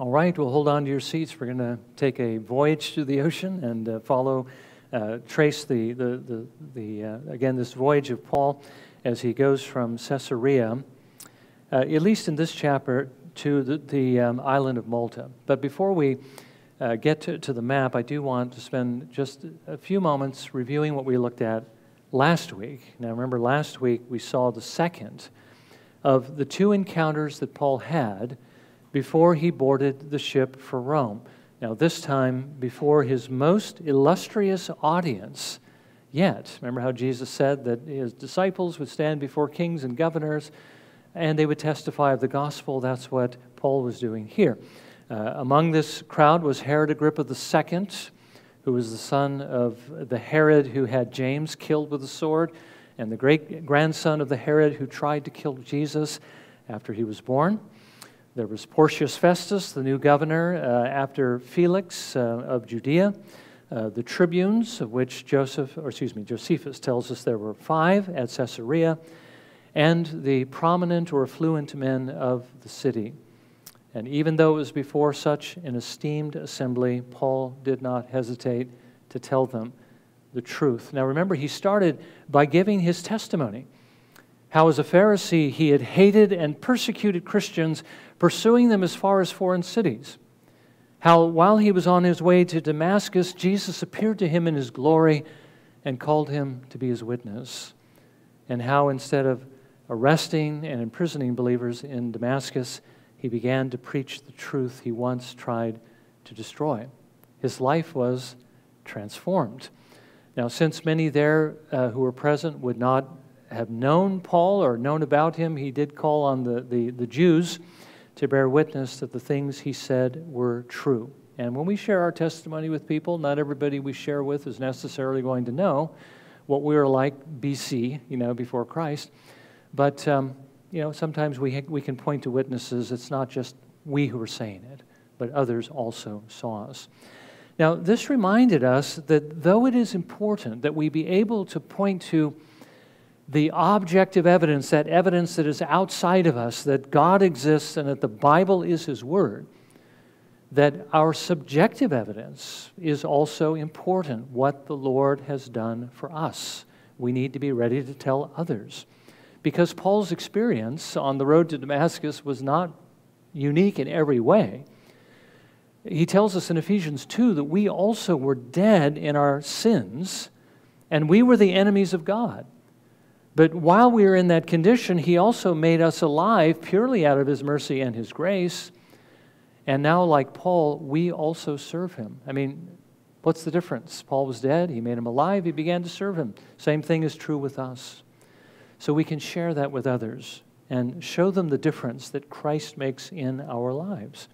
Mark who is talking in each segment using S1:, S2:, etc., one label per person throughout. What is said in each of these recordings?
S1: All right, well, hold on to your seats. We're going to take a voyage through the ocean and uh, follow, uh, trace the, the, the, the uh, again, this voyage of Paul as he goes from Caesarea, uh, at least in this chapter, to the, the um, island of Malta. But before we uh, get to, to the map, I do want to spend just a few moments reviewing what we looked at last week. Now, remember, last week we saw the second of the two encounters that Paul had before he boarded the ship for Rome. Now, this time before his most illustrious audience yet. Remember how Jesus said that his disciples would stand before kings and governors and they would testify of the gospel? That's what Paul was doing here. Uh, among this crowd was Herod Agrippa II, who was the son of the Herod who had James killed with a sword, and the great grandson of the Herod who tried to kill Jesus after he was born. There was Porcius Festus, the new governor uh, after Felix uh, of Judea. Uh, the tribunes, of which Joseph, or excuse me, Josephus tells us there were five at Caesarea, and the prominent or affluent men of the city. And even though it was before such an esteemed assembly, Paul did not hesitate to tell them the truth. Now remember, he started by giving his testimony how, as a Pharisee, he had hated and persecuted Christians, pursuing them as far as foreign cities. How, while he was on his way to Damascus, Jesus appeared to him in his glory and called him to be his witness. And how, instead of arresting and imprisoning believers in Damascus, he began to preach the truth he once tried to destroy. His life was transformed. Now, since many there uh, who were present would not have known Paul or known about him, he did call on the, the, the Jews to bear witness that the things he said were true. And when we share our testimony with people, not everybody we share with is necessarily going to know what we were like BC, you know, before Christ. But, um, you know, sometimes we, we can point to witnesses. It's not just we who are saying it, but others also saw us. Now, this reminded us that though it is important that we be able to point to the objective evidence, that evidence that is outside of us, that God exists and that the Bible is His Word, that our subjective evidence is also important, what the Lord has done for us. We need to be ready to tell others. Because Paul's experience on the road to Damascus was not unique in every way. He tells us in Ephesians 2 that we also were dead in our sins and we were the enemies of God. But while we were in that condition, He also made us alive purely out of His mercy and His grace. And now, like Paul, we also serve Him. I mean, what's the difference? Paul was dead, He made him alive, He began to serve Him. Same thing is true with us. So we can share that with others and show them the difference that Christ makes in our lives.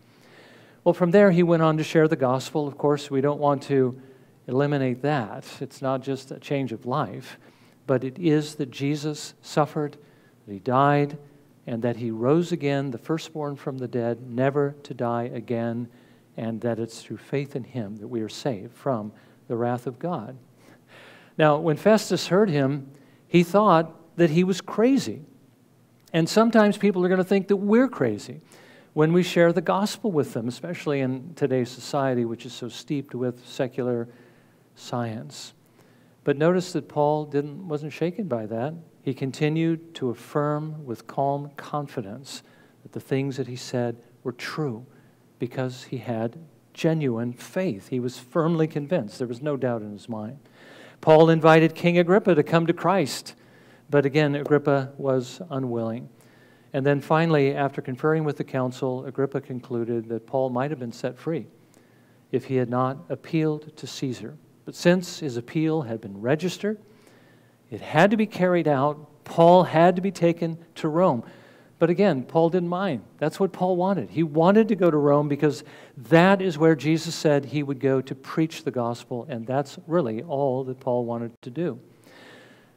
S1: Well, from there, he went on to share the gospel. Of course, we don't want to eliminate that. It's not just a change of life but it is that Jesus suffered, that he died, and that he rose again, the firstborn from the dead, never to die again, and that it's through faith in him that we are saved from the wrath of God. Now, when Festus heard him, he thought that he was crazy. And sometimes people are going to think that we're crazy when we share the gospel with them, especially in today's society, which is so steeped with secular science. But notice that Paul didn't, wasn't shaken by that. He continued to affirm with calm confidence that the things that he said were true because he had genuine faith. He was firmly convinced. There was no doubt in his mind. Paul invited King Agrippa to come to Christ, but again, Agrippa was unwilling. And then finally, after conferring with the council, Agrippa concluded that Paul might have been set free if he had not appealed to Caesar. But since his appeal had been registered, it had to be carried out. Paul had to be taken to Rome. But again, Paul didn't mind. That's what Paul wanted. He wanted to go to Rome because that is where Jesus said he would go to preach the gospel, and that's really all that Paul wanted to do.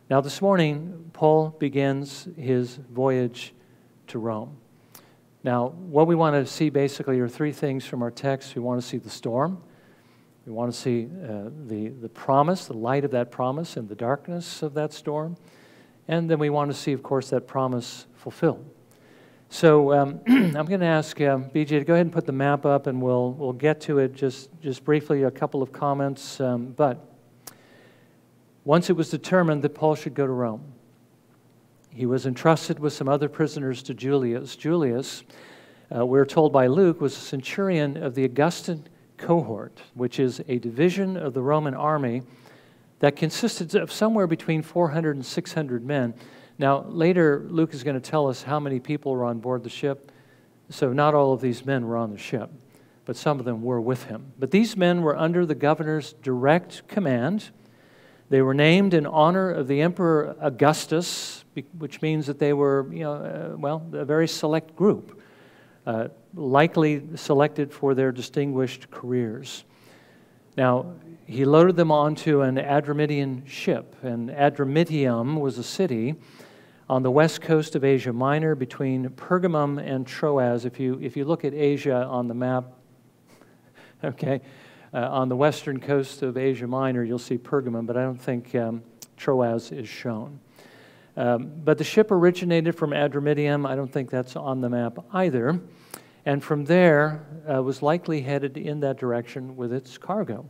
S1: Now, this morning, Paul begins his voyage to Rome. Now, what we want to see basically are three things from our text. We want to see the storm. We want to see uh, the, the promise, the light of that promise in the darkness of that storm. And then we want to see, of course, that promise fulfilled. So um, I'm going to ask um, BJ to go ahead and put the map up, and we'll we'll get to it just just briefly. A couple of comments, um, but once it was determined that Paul should go to Rome, he was entrusted with some other prisoners to Julius. Julius, uh, we're told by Luke, was a centurion of the Augustan cohort, which is a division of the Roman army that consisted of somewhere between 400 and 600 men. Now, later, Luke is going to tell us how many people were on board the ship. So, not all of these men were on the ship, but some of them were with him. But these men were under the governor's direct command. They were named in honor of the Emperor Augustus, which means that they were, you know, uh, well, a very select group, uh, likely selected for their distinguished careers. Now, he loaded them onto an Adramyttian ship, and Adramyttium was a city on the west coast of Asia Minor between Pergamum and Troas. If you, if you look at Asia on the map, okay, uh, on the western coast of Asia Minor, you'll see Pergamum, but I don't think um, Troas is shown. Um, but the ship originated from Adramyttium. I don't think that's on the map either. And from there uh, was likely headed in that direction with its cargo.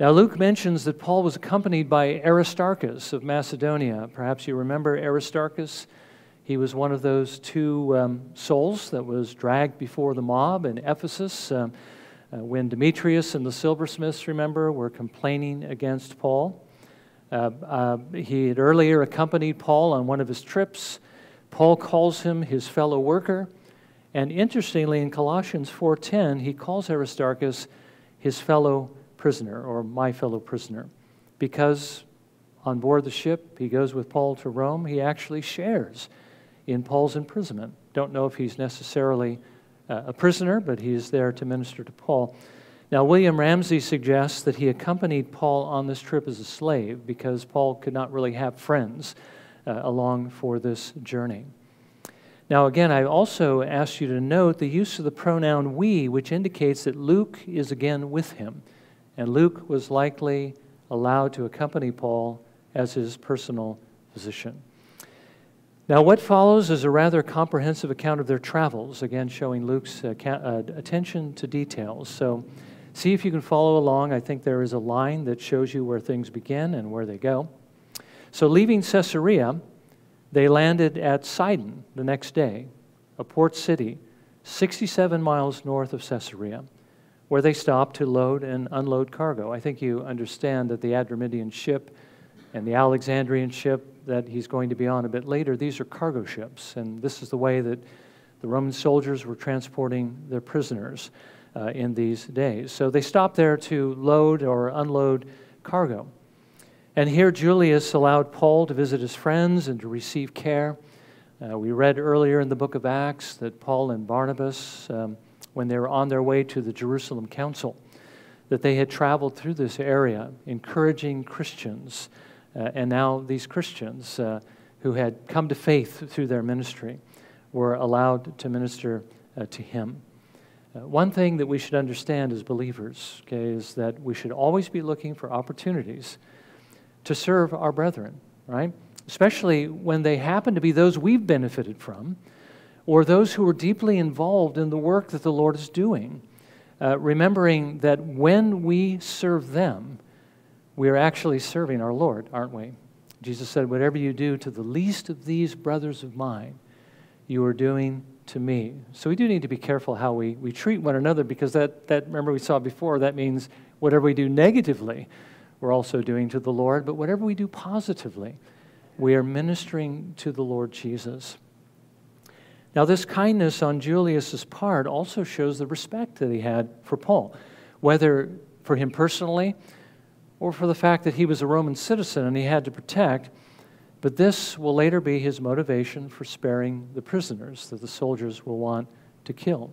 S1: Now, Luke mentions that Paul was accompanied by Aristarchus of Macedonia. Perhaps you remember Aristarchus. He was one of those two um, souls that was dragged before the mob in Ephesus um, uh, when Demetrius and the silversmiths, remember, were complaining against Paul. Uh, uh, he had earlier accompanied Paul on one of his trips. Paul calls him his fellow worker. And interestingly, in Colossians 4.10, he calls Aristarchus his fellow prisoner or my fellow prisoner. Because on board the ship, he goes with Paul to Rome, he actually shares in Paul's imprisonment. Don't know if he's necessarily uh, a prisoner, but he is there to minister to Paul. Now, William Ramsay suggests that he accompanied Paul on this trip as a slave because Paul could not really have friends uh, along for this journey. Now, again, I also ask you to note the use of the pronoun we, which indicates that Luke is again with him. And Luke was likely allowed to accompany Paul as his personal physician. Now, what follows is a rather comprehensive account of their travels, again, showing Luke's uh, uh, attention to details. So, see if you can follow along. I think there is a line that shows you where things begin and where they go. So, leaving Caesarea, they landed at Sidon the next day, a port city 67 miles north of Caesarea where they stopped to load and unload cargo. I think you understand that the Adramyttian ship and the Alexandrian ship that he's going to be on a bit later, these are cargo ships. And this is the way that the Roman soldiers were transporting their prisoners uh, in these days. So they stopped there to load or unload cargo. And here Julius allowed Paul to visit his friends and to receive care. Uh, we read earlier in the book of Acts that Paul and Barnabas um, when they were on their way to the Jerusalem Council, that they had traveled through this area, encouraging Christians. Uh, and now these Christians uh, who had come to faith through their ministry were allowed to minister uh, to him. Uh, one thing that we should understand as believers okay, is that we should always be looking for opportunities to serve our brethren, right? Especially when they happen to be those we've benefited from or those who are deeply involved in the work that the Lord is doing, uh, remembering that when we serve them, we are actually serving our Lord, aren't we? Jesus said, Whatever you do to the least of these brothers of mine, you are doing to me. So we do need to be careful how we, we treat one another because that, that, remember, we saw before, that means whatever we do negatively, we're also doing to the Lord, but whatever we do positively, we are ministering to the Lord Jesus. Now, this kindness on Julius's part also shows the respect that he had for Paul, whether for him personally or for the fact that he was a Roman citizen and he had to protect. But this will later be his motivation for sparing the prisoners that the soldiers will want to kill.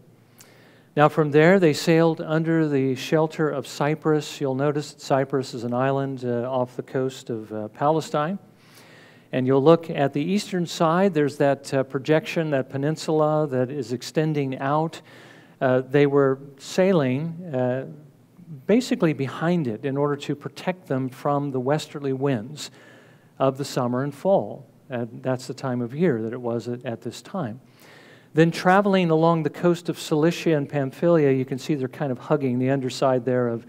S1: Now, from there, they sailed under the shelter of Cyprus. You'll notice that Cyprus is an island uh, off the coast of uh, Palestine. And you'll look at the eastern side, there's that uh, projection, that peninsula that is extending out. Uh, they were sailing uh, basically behind it in order to protect them from the westerly winds of the summer and fall. And that's the time of year that it was at, at this time. Then, traveling along the coast of Cilicia and Pamphylia, you can see they're kind of hugging the underside there of,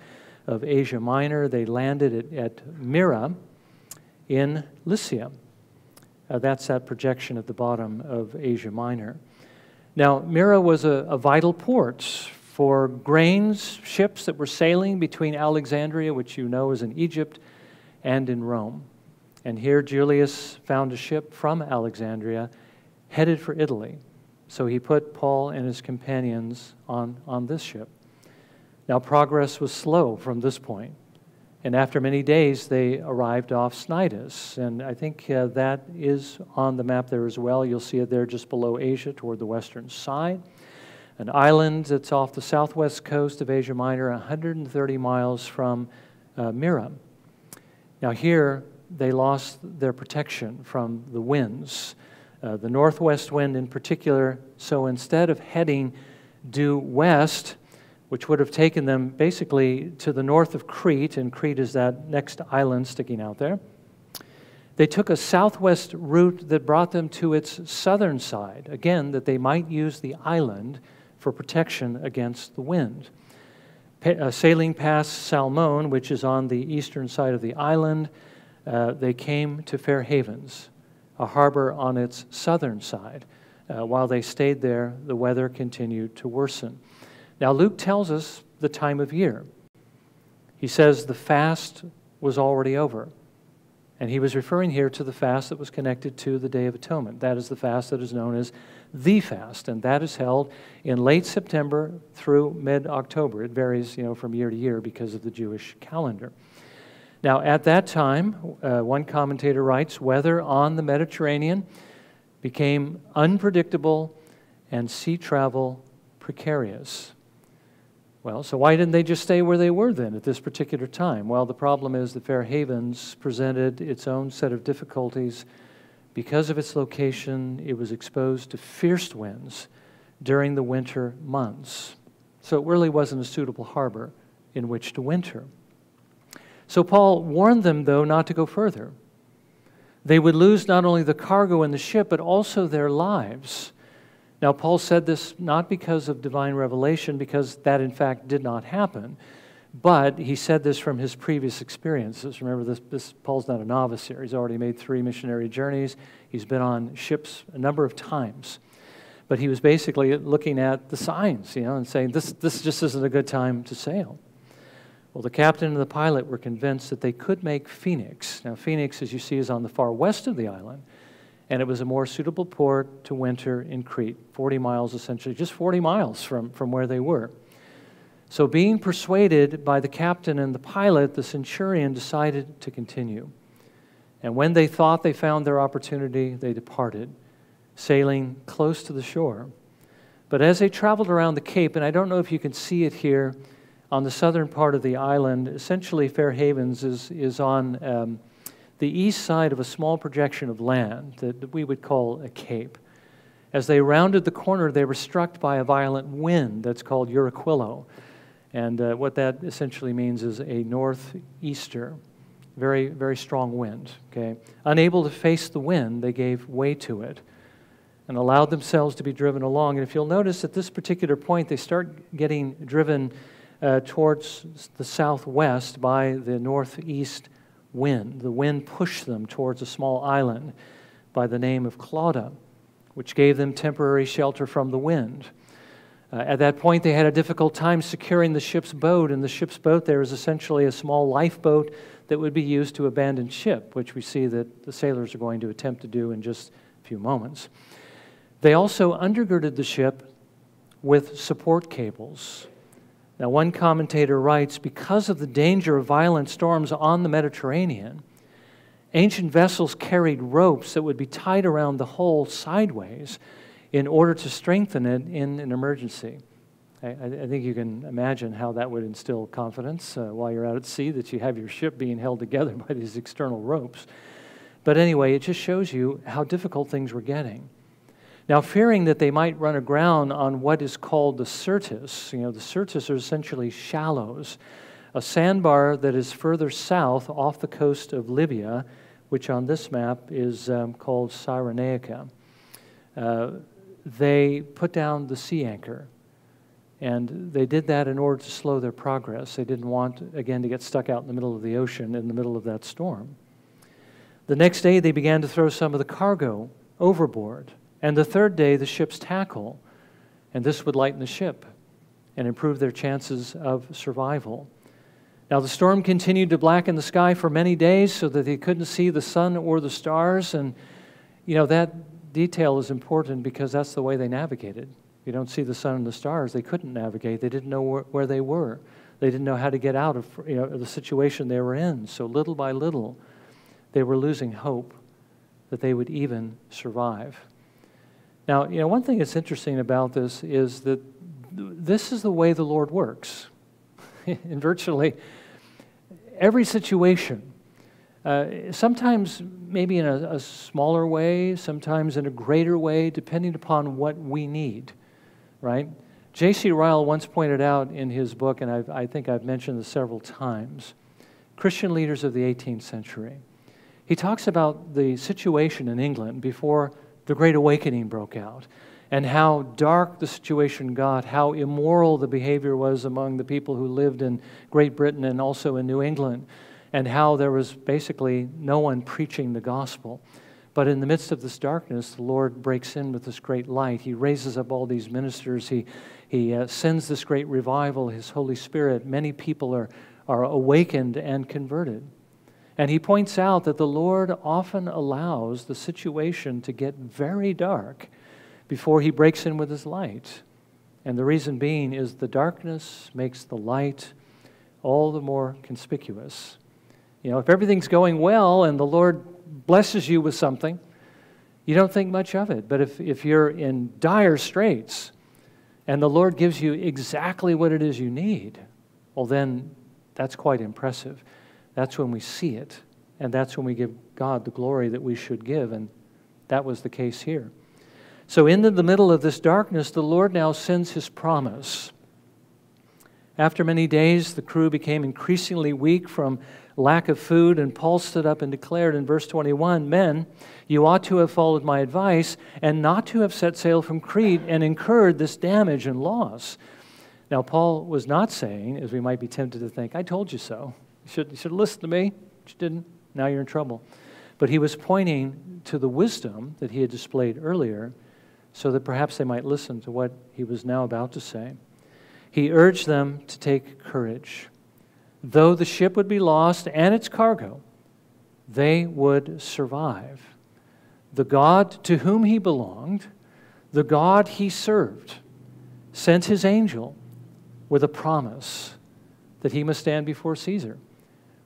S1: of Asia Minor. They landed at, at Myra in Lycia. Uh, that's that projection at the bottom of Asia Minor. Now, Myra was a, a vital port for grains ships that were sailing between Alexandria, which you know is in Egypt, and in Rome. And here Julius found a ship from Alexandria headed for Italy. So he put Paul and his companions on, on this ship. Now, progress was slow from this point. And after many days, they arrived off Cnidus. And I think uh, that is on the map there as well. You'll see it there just below Asia toward the western side. An island that's off the southwest coast of Asia Minor, 130 miles from uh, Myra. Now, here, they lost their protection from the winds, uh, the northwest wind in particular. So instead of heading due west, which would have taken them basically to the north of Crete, and Crete is that next island sticking out there. They took a southwest route that brought them to its southern side, again, that they might use the island for protection against the wind. Pa- uh, sailing past Salmone, which is on the eastern side of the island, uh, they came to Fair Havens, a harbor on its southern side. Uh, while they stayed there, the weather continued to worsen. Now, Luke tells us the time of year. He says the fast was already over. And he was referring here to the fast that was connected to the Day of Atonement. That is the fast that is known as the fast, and that is held in late September through mid October. It varies, you know, from year to year because of the Jewish calendar. Now, at that time, uh, one commentator writes, weather on the Mediterranean became unpredictable and sea travel precarious. Well, so why didn't they just stay where they were then at this particular time? Well, the problem is that Fair Havens presented its own set of difficulties. Because of its location, it was exposed to fierce winds during the winter months. So it really wasn't a suitable harbor in which to winter. So Paul warned them, though, not to go further. They would lose not only the cargo and the ship, but also their lives. Now, Paul said this not because of divine revelation, because that in fact did not happen, but he said this from his previous experiences. Remember, this, this, Paul's not a novice here. He's already made three missionary journeys, he's been on ships a number of times. But he was basically looking at the signs, you know, and saying, this, this just isn't a good time to sail. Well, the captain and the pilot were convinced that they could make Phoenix. Now, Phoenix, as you see, is on the far west of the island and it was a more suitable port to winter in Crete, 40 miles essentially, just 40 miles from, from where they were. So, being persuaded by the captain and the pilot, the centurion decided to continue. And when they thought they found their opportunity, they departed, sailing close to the shore. But as they traveled around the Cape, and I don't know if you can see it here on the southern part of the island, essentially Fair Havens is, is on. Um, the east side of a small projection of land that we would call a cape. As they rounded the corner, they were struck by a violent wind that's called Euraquilo. And uh, what that essentially means is a northeaster, very, very strong wind. Okay? Unable to face the wind, they gave way to it and allowed themselves to be driven along. And if you'll notice at this particular point, they start getting driven uh, towards the southwest by the northeast wind. The wind pushed them towards a small island by the name of Clauda, which gave them temporary shelter from the wind. Uh, at that point, they had a difficult time securing the ship's boat, and the ship's boat there is essentially a small lifeboat that would be used to abandon ship, which we see that the sailors are going to attempt to do in just a few moments. They also undergirded the ship with support cables now, one commentator writes because of the danger of violent storms on the Mediterranean, ancient vessels carried ropes that would be tied around the hull sideways in order to strengthen it in an emergency. I, I think you can imagine how that would instill confidence uh, while you're out at sea that you have your ship being held together by these external ropes. But anyway, it just shows you how difficult things were getting. Now, fearing that they might run aground on what is called the Syrtis, you know, the Syrtis are essentially shallows, a sandbar that is further south off the coast of Libya, which on this map is um, called Cyrenaica. Uh, they put down the sea anchor. And they did that in order to slow their progress. They didn't want, again, to get stuck out in the middle of the ocean in the middle of that storm. The next day, they began to throw some of the cargo overboard. And the third day, the ship's tackle. And this would lighten the ship and improve their chances of survival. Now, the storm continued to blacken the sky for many days so that they couldn't see the sun or the stars. And, you know, that detail is important because that's the way they navigated. You don't see the sun and the stars. They couldn't navigate. They didn't know where, where they were. They didn't know how to get out of you know, the situation they were in. So, little by little, they were losing hope that they would even survive. Now, you know, one thing that's interesting about this is that this is the way the Lord works. in virtually every situation. Uh, sometimes maybe in a, a, smaller way, sometimes in a greater way, depending upon what we need, right? J.C. Ryle once pointed out in his book, and I've, i think I've mentioned this several times Christian leaders of the 18th century. He talks about the situation in England before the Great Awakening broke out and how dark the situation got, how immoral the behavior was among the people who lived in Great Britain and also in New England, and how there was basically no one preaching the gospel. But in the midst of this darkness, the Lord breaks in with this great light. He raises up all these ministers. He, he uh, sends this great revival, His Holy Spirit. Many people are, are awakened and converted. And he points out that the Lord often allows the situation to get very dark before he breaks in with his light. And the reason being is the darkness makes the light all the more conspicuous. You know, if everything's going well and the Lord blesses you with something, you don't think much of it. But if, if you're in dire straits and the Lord gives you exactly what it is you need, well, then that's quite impressive. That's when we see it, and that's when we give God the glory that we should give. And that was the case here. So, in the middle of this darkness, the Lord now sends his promise. After many days, the crew became increasingly weak from lack of food, and Paul stood up and declared in verse 21 Men, you ought to have followed my advice and not to have set sail from Crete and incurred this damage and loss. Now, Paul was not saying, as we might be tempted to think, I told you so. You should, you should have listened to me. But you didn't. Now you're in trouble. But he was pointing to the wisdom that he had displayed earlier so that perhaps they might listen to what he was now about to say. He urged them to take courage. Though the ship would be lost and its cargo, they would survive. The God to whom he belonged, the God he served, sent his angel with a promise that he must stand before Caesar.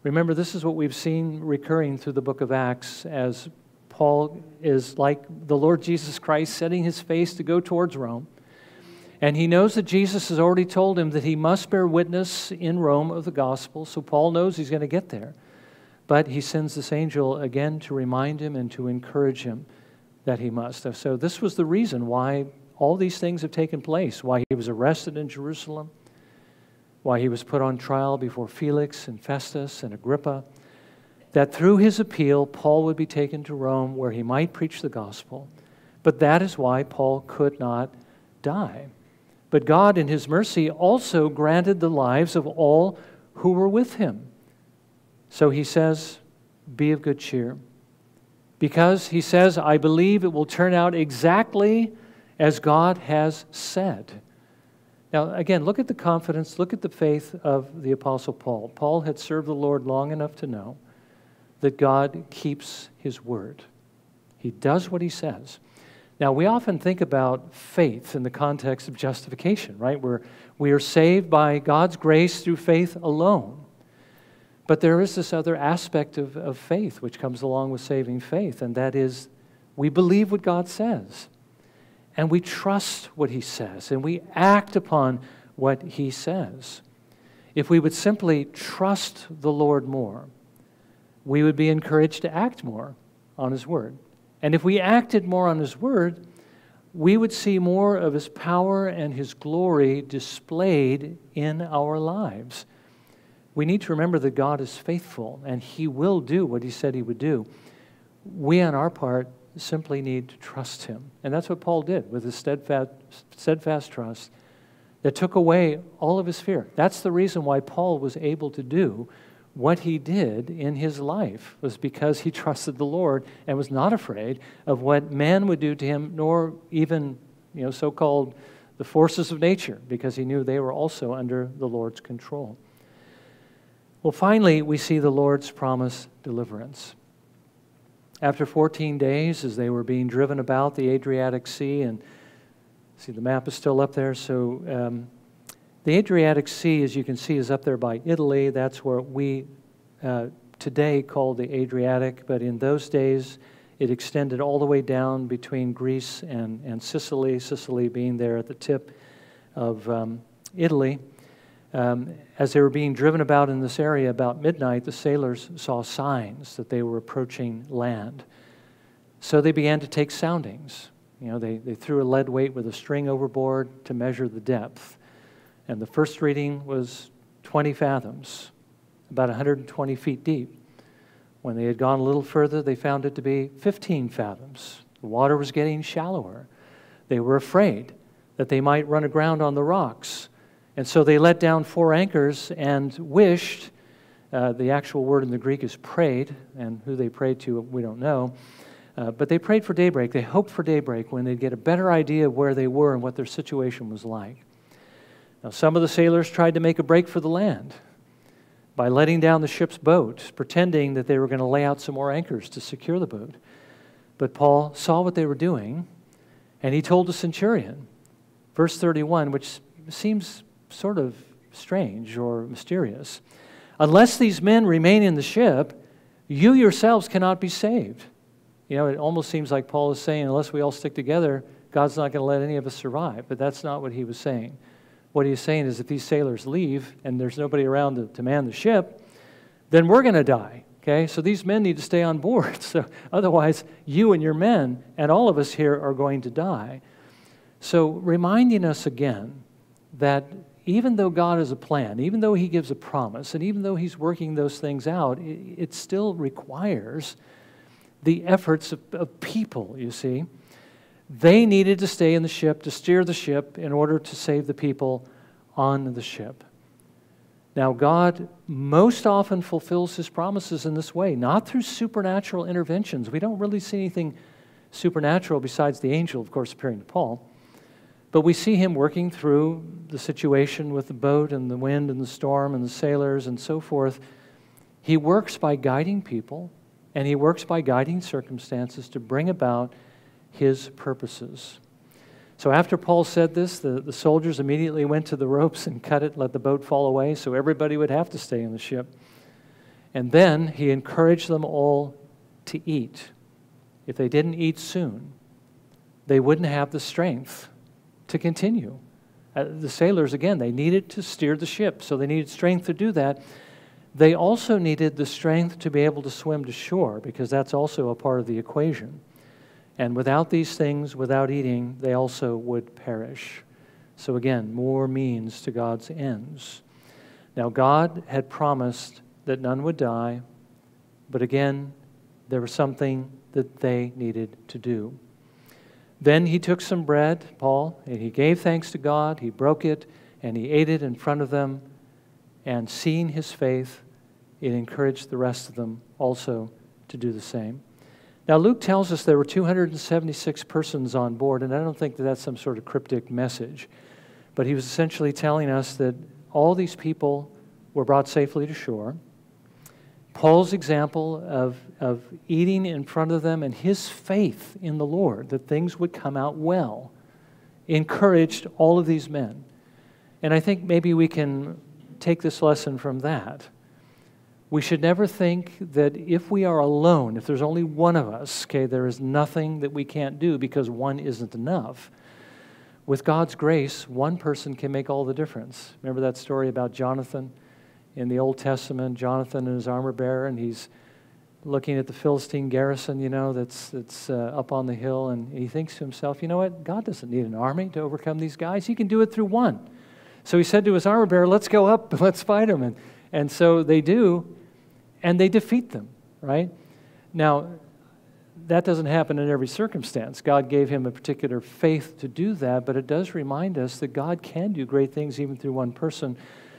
S1: Remember, this is what we've seen recurring through the book of Acts as Paul is like the Lord Jesus Christ setting his face to go towards Rome. And he knows that Jesus has already told him that he must bear witness in Rome of the gospel. So Paul knows he's going to get there. But he sends this angel again to remind him and to encourage him that he must. So this was the reason why all these things have taken place why he was arrested in Jerusalem, why he was put on trial before Felix and Festus and Agrippa that through his appeal, Paul would be taken to Rome where he might preach the gospel. But that is why Paul could not die. But God, in his mercy, also granted the lives of all who were with him. So he says, Be of good cheer. Because he says, I believe it will turn out exactly as God has said. Now, again, look at the confidence, look at the faith of the Apostle Paul. Paul had served the Lord long enough to know that God keeps his word. He does what he says. Now, we often think about faith in the context of justification, right? Where we are saved by God's grace through faith alone. But there is this other aspect of, of faith which comes along with saving faith, and that is we believe what God says, and we trust what He says, and we act upon what He says. If we would simply trust the Lord more, we would be encouraged to act more on His Word. And if we acted more on His Word, we would see more of His power and His glory displayed in our lives. We need to remember that God is faithful and He will do what He said He would do. We, on our part, simply need to trust him. And that's what Paul did with his steadfast, steadfast trust that took away all of his fear. That's the reason why Paul was able to do what he did in his life was because he trusted the Lord and was not afraid of what man would do to him, nor even, you know, so-called the forces of nature, because he knew they were also under the Lord's control. Well, finally, we see the Lord's promise deliverance. After 14 days, as they were being driven about the Adriatic Sea, and see the map is still up there, so um, the Adriatic Sea, as you can see, is up there by Italy. That's where we uh, today call the Adriatic, but in those days, it extended all the way down between Greece and, and Sicily, Sicily being there at the tip of um, Italy. Um, as they were being driven about in this area about midnight, the sailors saw signs that they were approaching land. So they began to take soundings. You know, they, they threw a lead weight with a string overboard to measure the depth. And the first reading was 20 fathoms, about 120 feet deep. When they had gone a little further, they found it to be 15 fathoms. The water was getting shallower. They were afraid that they might run aground on the rocks. And so they let down four anchors and wished. Uh, the actual word in the Greek is prayed, and who they prayed to, we don't know. Uh, but they prayed for daybreak. They hoped for daybreak when they'd get a better idea of where they were and what their situation was like. Now, some of the sailors tried to make a break for the land by letting down the ship's boat, pretending that they were going to lay out some more anchors to secure the boat. But Paul saw what they were doing, and he told the centurion, verse 31, which seems sort of strange or mysterious. Unless these men remain in the ship, you yourselves cannot be saved. You know, it almost seems like Paul is saying, unless we all stick together, God's not going to let any of us survive. But that's not what he was saying. What he's saying is if these sailors leave and there's nobody around to, to man the ship, then we're going to die. Okay? So these men need to stay on board. So otherwise, you and your men and all of us here are going to die. So reminding us again that even though God has a plan, even though He gives a promise, and even though He's working those things out, it, still requires the efforts of, of, people, you see. They needed to stay in the ship, to steer the ship, in order to save the people on the ship. Now, God most often fulfills His promises in this way, not through supernatural interventions. We don't really see anything supernatural besides the angel, of course, appearing to Paul. But we see him working through the situation with the boat and the wind and the storm and the sailors and so forth. He works by guiding people and he works by guiding circumstances to bring about his purposes. So after Paul said this, the, the soldiers immediately went to the ropes and cut it, let the boat fall away, so everybody would have to stay in the ship. And then he encouraged them all to eat. If they didn't eat soon, they wouldn't have the strength to continue. Uh, the sailors, again, they needed to steer the ship, so they needed strength to do that. They also needed the strength to be able to swim to shore, because that's also a part of the equation. And without these things, without eating, they also would perish. So again, more means to God's ends. Now, God had promised that none would die, but again, there was something that they needed to do. Then he took some bread, Paul, and he gave thanks to God. He broke it and he ate it in front of them. And seeing his faith, it encouraged the rest of them also to do the same. Now, Luke tells us there were 276 persons on board, and I don't think that that's some sort of cryptic message. But he was essentially telling us that all these people were brought safely to shore. Paul's example of, of eating in front of them and his faith in the Lord that things would come out well encouraged all of these men. And I think maybe we can take this lesson from that. We should never think that if we are alone, if there's only one of us, okay, there is nothing that we can't do because one isn't enough. With God's grace, one person can make all the difference. Remember that story about Jonathan? In the Old Testament, Jonathan and his armor bearer, and he's looking at the Philistine garrison, you know, that's, that's uh, up on the hill, and he thinks to himself, you know what? God doesn't need an army to overcome these guys. He can do it through one. So he said to his armor bearer, let's go up, and let's fight them. And, and so they do, and they defeat them, right? Now, that doesn't happen in every circumstance. God gave him a particular faith to do that, but it does remind us that God can do great things even through one person.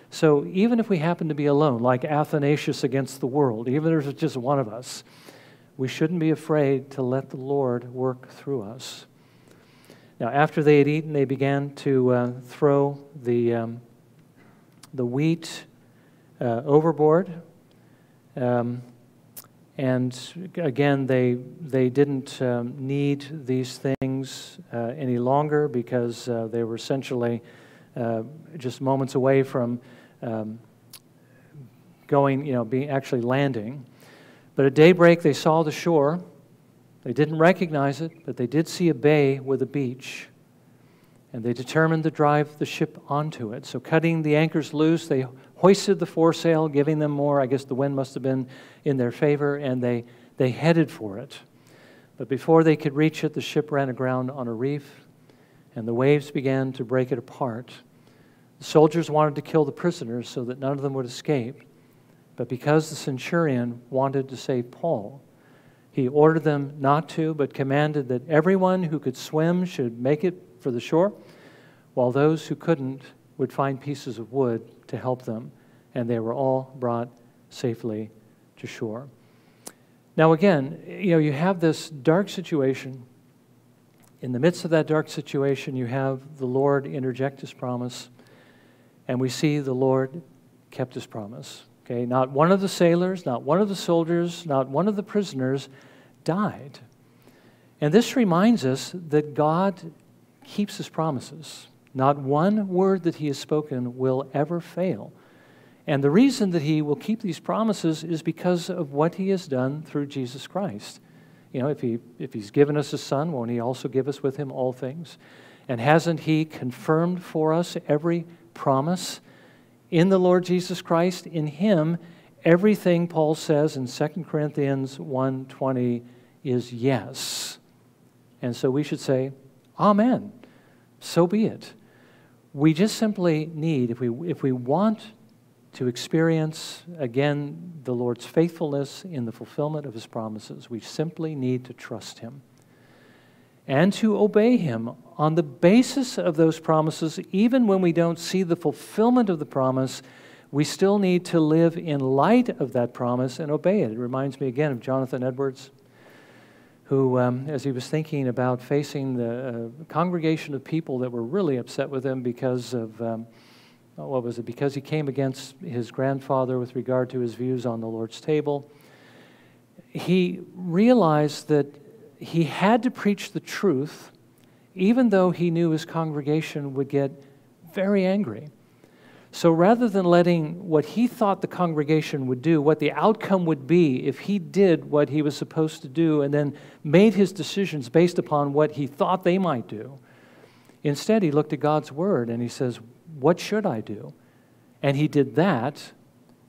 S1: So even if we happen to be alone, like Athanasius against the world, even if it's just one of us, we shouldn't be afraid to let the Lord work through us. Now, after they had eaten, they began to uh, throw the, um, the wheat uh, overboard. Um, and again, they, they didn't um, need these things uh, any longer because uh, they were essentially uh, just moments away from um, going, you know, being actually landing. But at daybreak, they saw the shore. They didn't recognize it, but they did see a bay with a beach. And they determined to drive the ship onto it. So, cutting the anchors loose, they hoisted the foresail, giving them more. I guess the wind must have been in their favor, and they, they headed for it. But before they could reach it, the ship ran aground on a reef, and the waves began to break it apart. The soldiers wanted to kill the prisoners so that none of them would escape. But because the centurion wanted to save Paul, he ordered them not to, but commanded that everyone who could swim should make it for the shore, while those who couldn't would find pieces of wood to help them. And they were all brought safely to shore. Now, again, you know, you have this dark situation. In the midst of that dark situation, you have the Lord interject his promise, and we see the Lord kept his promise. Okay, not one of the sailors, not one of the soldiers, not one of the prisoners died. And this reminds us that God keeps his promises. Not one word that he has spoken will ever fail. And the reason that he will keep these promises is because of what he has done through Jesus Christ. You know, if, he, if he's given us a son, won't he also give us with him all things? And hasn't he confirmed for us every promise? in the Lord Jesus Christ, in him, everything Paul says in 2 Corinthians 1:20 is yes. And so we should say, Amen. So be it. We just simply need, if we, if we want to experience again the Lord's faithfulness in the fulfillment of his promises, we simply need to trust him and to obey Him on the basis of those promises, even when we don't see the fulfillment of the promise. We still need to live in light of that promise and obey it. It reminds me again of Jonathan Edwards, who, um, as he was thinking about facing the uh, congregation of people that were really upset with him because of, um, what was it, because he came against his grandfather with regard to his views on the Lord's table, he realized that he had to preach the truth, even though he knew his congregation would get very angry. So rather than letting what he thought the congregation would do, what the outcome would be if he did what he was supposed to do and then made his decisions based upon what he thought they might do, instead he looked at God's word and he says, What should I do? And he did that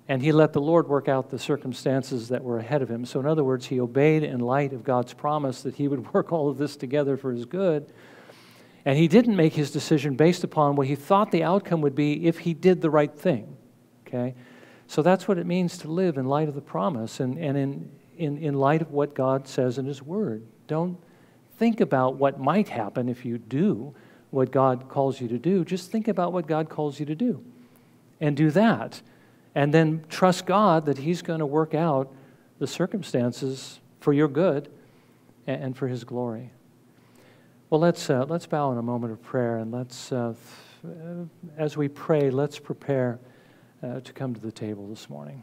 S1: and he let the Lord work out the circumstances that were ahead of him. So, in other words, he obeyed in light of God's promise that he would work all of this together for his good. And he didn't make his decision based upon what he thought the outcome would be if he did the right thing. Okay? So that's what it means to live in light of the promise and, and in, in, in light of what God says in his word. Don't think about what might happen if you do what God calls you to do. Just think about what God calls you to do and do that and then trust God that He's going to work out the circumstances for your good and for His glory. Well, let's, uh, let's bow in a moment of prayer and let's, uh, uh, as we pray, let's prepare uh, to come to the table this morning.